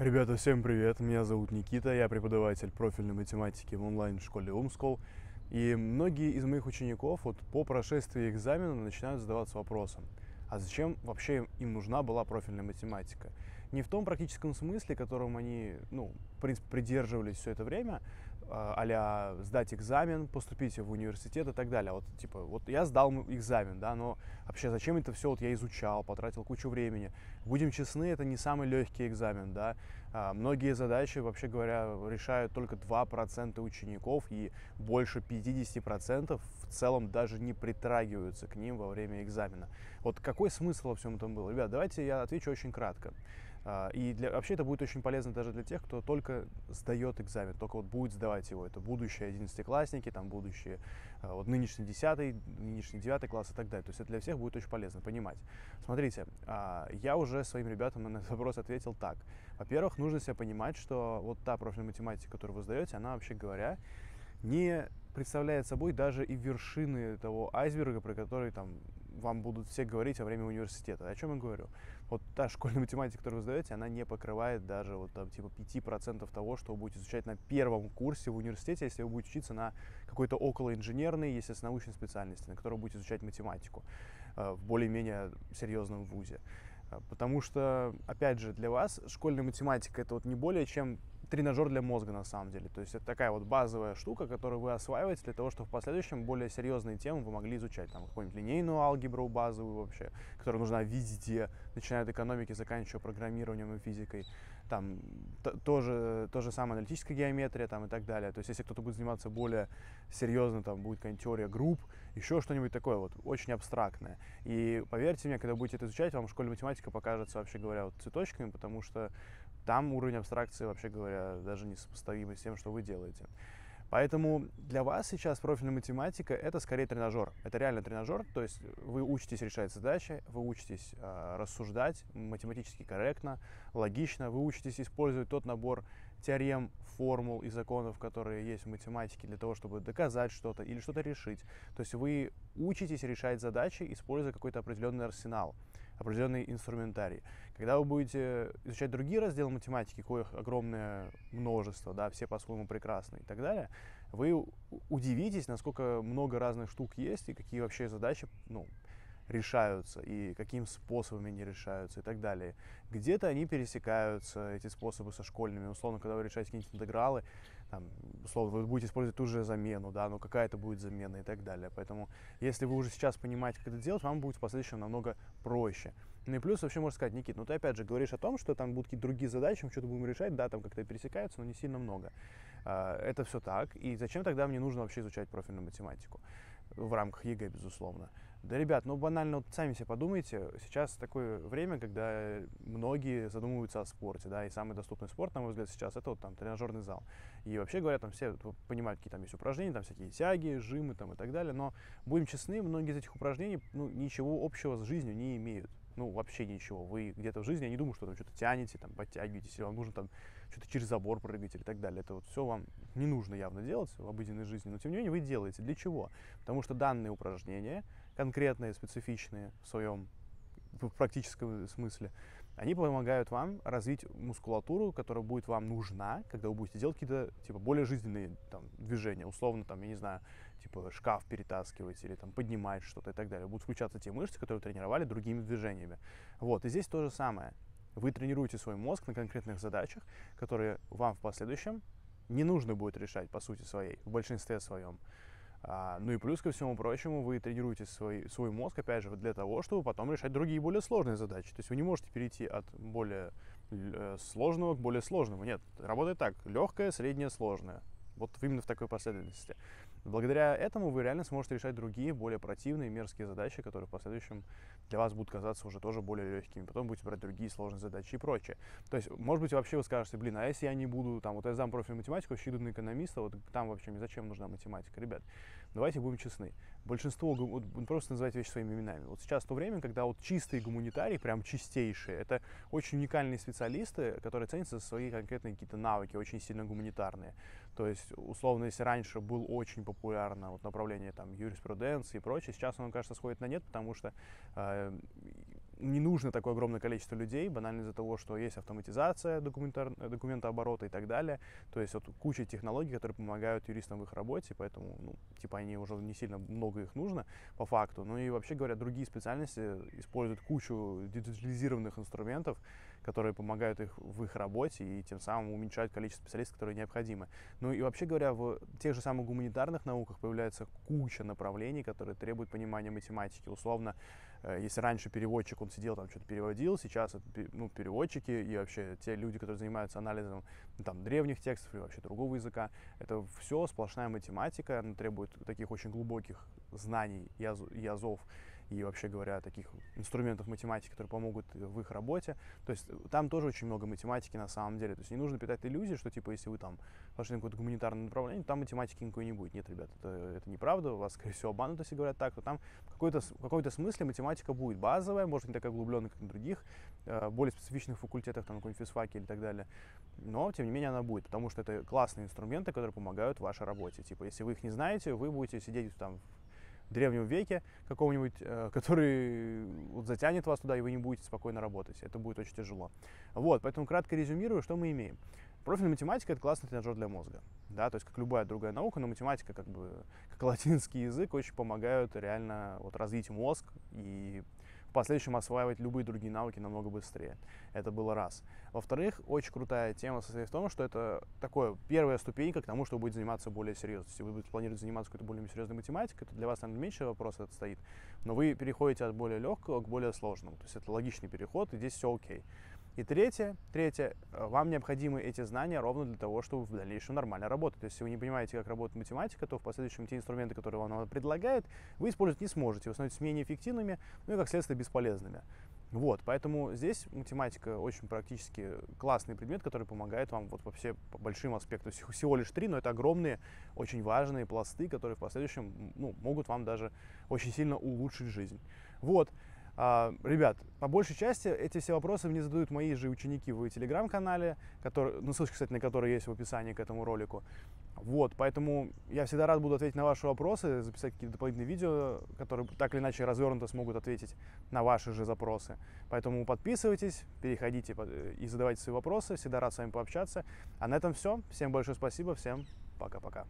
Ребята, всем привет! Меня зовут Никита, я преподаватель профильной математики в онлайн-школе Умскол. И многие из моих учеников вот по прошествии экзамена начинают задаваться вопросом, а зачем вообще им нужна была профильная математика? Не в том практическом смысле, которым они, ну, в принципе, придерживались все это время, а сдать экзамен, поступить в университет и так далее. Вот, типа, вот я сдал экзамен, да, но вообще зачем это все вот я изучал, потратил кучу времени. Будем честны, это не самый легкий экзамен, да. А, многие задачи, вообще говоря, решают только 2% учеников, и больше 50% в целом даже не притрагиваются к ним во время экзамена. Вот какой смысл во всем этом был? Ребят, давайте я отвечу очень кратко. А, и для, вообще это будет очень полезно даже для тех, кто только сдает экзамен, только вот будет сдавать его. Это будущие одиннадцатиклассники, там будущие, а, вот нынешний десятый, нынешний девятый класс и так далее. То есть это для всех будет очень полезно понимать. Смотрите, а, я уже своим ребятам на этот вопрос ответил так. Во-первых, нужно себе понимать, что вот та профильная математика, которую вы сдаете, она вообще говоря, не представляет собой даже и вершины того айсберга, про который там вам будут все говорить во время университета. О чем я говорю? Вот та школьная математика, которую вы сдаете, она не покрывает даже вот там типа 5% того, что вы будете изучать на первом курсе в университете, если вы будете учиться на какой-то околоинженерной, естественно, научной специальности, на которой вы будете изучать математику э, в более-менее серьезном вузе. Э, потому что, опять же, для вас школьная математика это вот не более чем тренажер для мозга на самом деле. То есть это такая вот базовая штука, которую вы осваиваете для того, чтобы в последующем более серьезные темы вы могли изучать. Там какую-нибудь линейную алгебру базовую вообще, которая нужна везде, начиная от экономики, заканчивая программированием и физикой. Там тоже, то же самое аналитическая геометрия там и так далее. То есть если кто-то будет заниматься более серьезно, там будет какая-нибудь теория групп, еще что-нибудь такое вот, очень абстрактное. И поверьте мне, когда будете это изучать, вам школьная математика покажется, вообще говоря, вот цветочками, потому что там уровень абстракции, вообще говоря, даже не сопоставимый с тем, что вы делаете. Поэтому для вас сейчас профильная математика это скорее тренажер. Это реально тренажер, то есть вы учитесь решать задачи, вы учитесь э, рассуждать математически корректно, логично, вы учитесь использовать тот набор теорем, формул и законов, которые есть в математике для того, чтобы доказать что-то или что-то решить. То есть вы учитесь решать задачи, используя какой-то определенный арсенал определенный инструментарий. Когда вы будете изучать другие разделы математики, коих огромное множество, да, все по-своему прекрасны и так далее, вы удивитесь, насколько много разных штук есть и какие вообще задачи, ну, решаются и каким способами они решаются и так далее. Где-то они пересекаются, эти способы со школьными. Условно, когда вы решаете какие-нибудь интегралы, там, условно, вы будете использовать ту же замену, да, но какая-то будет замена и так далее. Поэтому, если вы уже сейчас понимаете, как это делать, вам будет в последующем намного проще. Ну и плюс вообще можно сказать, Никит, ну ты опять же говоришь о том, что там будут какие-то другие задачи, мы что-то будем решать, да, там как-то пересекаются, но не сильно много. А, это все так. И зачем тогда мне нужно вообще изучать профильную математику? В рамках ЕГЭ, безусловно. Да, ребят, ну банально, вот сами себе подумайте, сейчас такое время, когда многие задумываются о спорте, да, и самый доступный спорт, на мой взгляд, сейчас это вот там тренажерный зал. И вообще говоря, там все понимают, какие там есть упражнения, там всякие тяги, жимы там и так далее, но будем честны, многие из этих упражнений, ну, ничего общего с жизнью не имеют ну, вообще ничего. Вы где-то в жизни, я не думаю, что там что-то тянете, там, подтягиваетесь, или вам нужно там что-то через забор прыгать или так далее. Это вот все вам не нужно явно делать в обыденной жизни, но тем не менее вы делаете. Для чего? Потому что данные упражнения, конкретные, специфичные в своем в практическом смысле, они помогают вам развить мускулатуру, которая будет вам нужна, когда вы будете делать какие-то типа более жизненные там, движения, условно там, я не знаю, типа шкаф перетаскивать или там поднимать что-то и так далее. Будут включаться те мышцы, которые вы тренировали другими движениями. Вот, и здесь то же самое. Вы тренируете свой мозг на конкретных задачах, которые вам в последующем не нужно будет решать по сути своей, в большинстве своем. А, ну и плюс ко всему прочему, вы тренируете свой, свой мозг, опять же, для того, чтобы потом решать другие более сложные задачи. То есть вы не можете перейти от более э, сложного к более сложному. Нет, работает так, легкое, среднее, сложное. Вот именно в такой последовательности. Благодаря этому вы реально сможете решать другие, более противные, мерзкие задачи, которые в последующем для вас будут казаться уже тоже более легкими. Потом будете брать другие сложные задачи и прочее. То есть, может быть, вообще вы скажете, блин, а если я не буду, там, вот я сдам профиль математику, вообще иду на экономиста, вот там вообще зачем нужна математика? Ребят, давайте будем честны. Большинство, вот, просто называть вещи своими именами. Вот сейчас то время, когда вот чистые гуманитарии, прям чистейшие, это очень уникальные специалисты, которые ценятся за свои конкретные какие-то навыки, очень сильно гуманитарные. То есть, условно, если раньше был очень популярно вот направление там юриспруденции и прочее. Сейчас оно, кажется, сходит на нет, потому что э, не нужно такое огромное количество людей, банально из-за того, что есть автоматизация документар... документооборота и так далее. То есть вот куча технологий, которые помогают юристам в их работе, поэтому, ну, типа, они уже не сильно много их нужно по факту. Ну и вообще говоря, другие специальности используют кучу диджитализированных инструментов, которые помогают их в их работе и тем самым уменьшают количество специалистов, которые необходимы. Ну и вообще говоря, в тех же самых гуманитарных науках появляется куча направлений, которые требуют понимания математики. Условно, э, если раньше переводчик, он сидел там что-то переводил, сейчас ну, переводчики и вообще те люди, которые занимаются анализом ну, там, древних текстов или вообще другого языка, это все сплошная математика, она требует таких очень глубоких знаний и азов, и вообще говоря, таких инструментов математики, которые помогут в их работе. То есть там тоже очень много математики на самом деле. То есть не нужно питать иллюзии, что типа если вы там пошли на какое-то гуманитарное направление, там математики никакой не будет. Нет, ребят, это, это неправда, вас, скорее всего, обманут, если говорят так, то там в какой-то, в какой-то смысле математика будет базовая, может не такая углубленная, как на других, э, более специфичных факультетах, там, какой-нибудь физфаке или так далее. Но, тем не менее, она будет, потому что это классные инструменты, которые помогают в вашей работе. Типа, если вы их не знаете, вы будете сидеть там древнем веке какого-нибудь, э, который вот, затянет вас туда, и вы не будете спокойно работать. Это будет очень тяжело. Вот, поэтому кратко резюмирую, что мы имеем. Профильная математика – это классный тренажер для мозга. Да, то есть, как любая другая наука, но математика, как бы, как латинский язык, очень помогают реально вот, развить мозг и в последующем осваивать любые другие навыки намного быстрее. Это было раз. Во-вторых, очень крутая тема состоит в том, что это такое первая ступенька к тому, чтобы будет заниматься более серьезно. Если вы будете планировать заниматься какой-то более серьезной математикой, то для вас, наверное, меньше вопросов стоит. Но вы переходите от более легкого к более сложному. То есть это логичный переход, и здесь все окей. И третье, третье, э, вам необходимы эти знания ровно для того, чтобы в дальнейшем нормально работать. То есть, если вы не понимаете, как работает математика, то в последующем те инструменты, которые вам предлагает, вы использовать не сможете. Вы становитесь менее эффективными, ну и, как следствие, бесполезными. Вот, поэтому здесь математика очень практически классный предмет, который помогает вам вот вообще по большим аспектам. Всего лишь три, но это огромные, очень важные пласты, которые в последующем ну, могут вам даже очень сильно улучшить жизнь. Вот. А, ребят, по большей части эти все вопросы мне задают мои же ученики в телеграм-канале, который, ну, ссылочка, кстати, на который есть в описании к этому ролику. Вот, поэтому я всегда рад буду ответить на ваши вопросы, записать какие-то дополнительные видео, которые так или иначе развернуто смогут ответить на ваши же запросы. Поэтому подписывайтесь, переходите и задавайте свои вопросы, всегда рад с вами пообщаться. А на этом все. Всем большое спасибо, всем пока-пока.